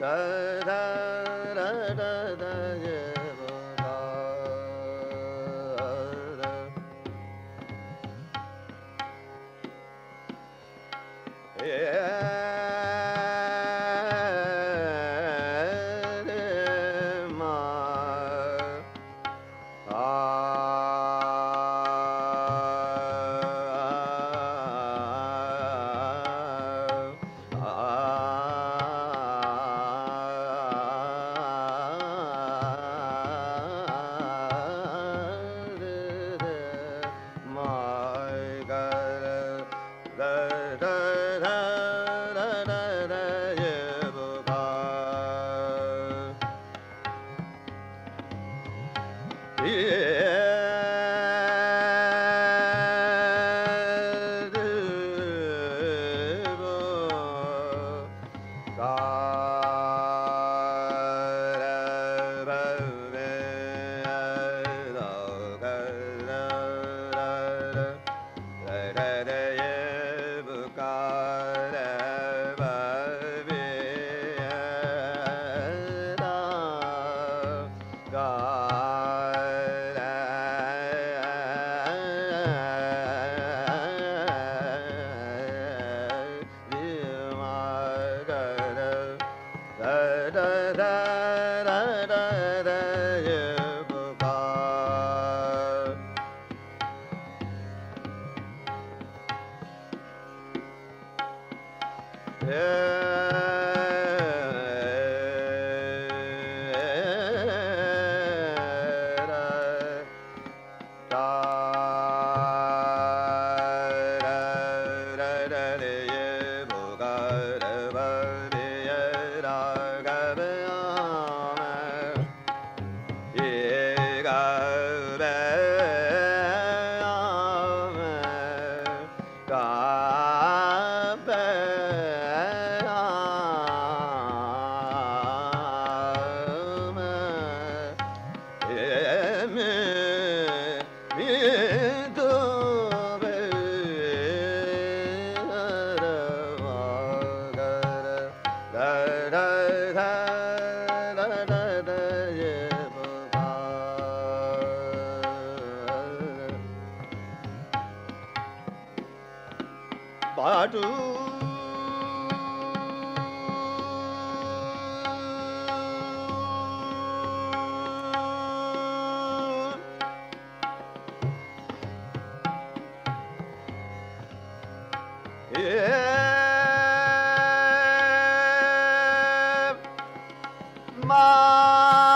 da da da da. da da Ghat Ma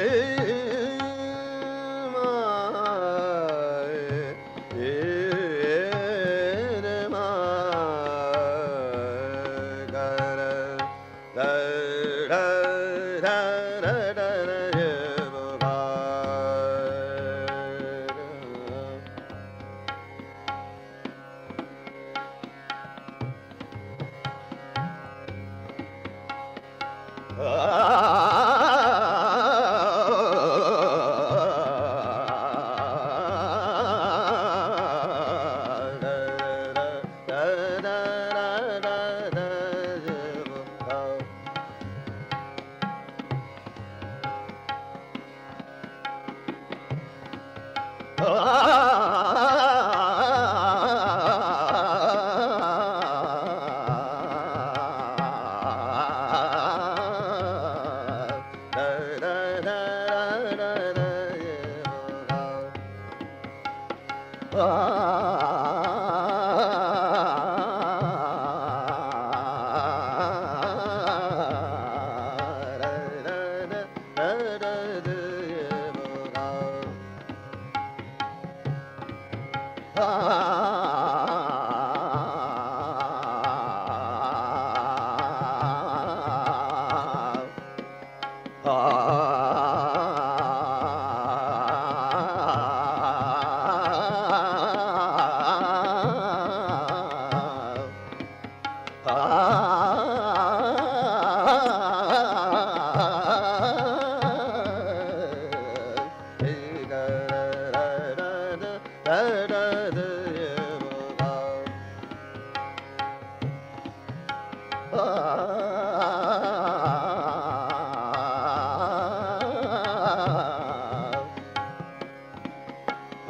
ah ah.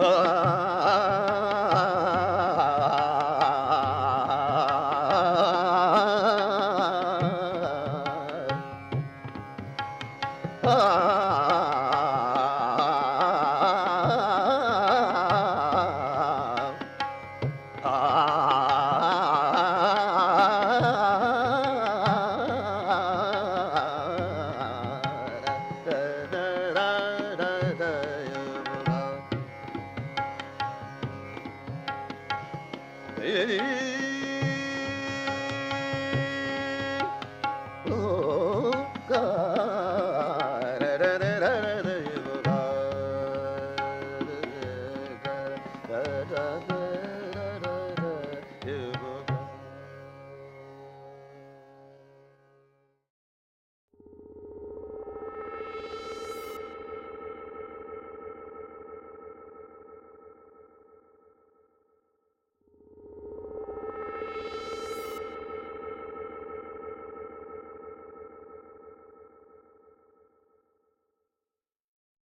Oh. Hey.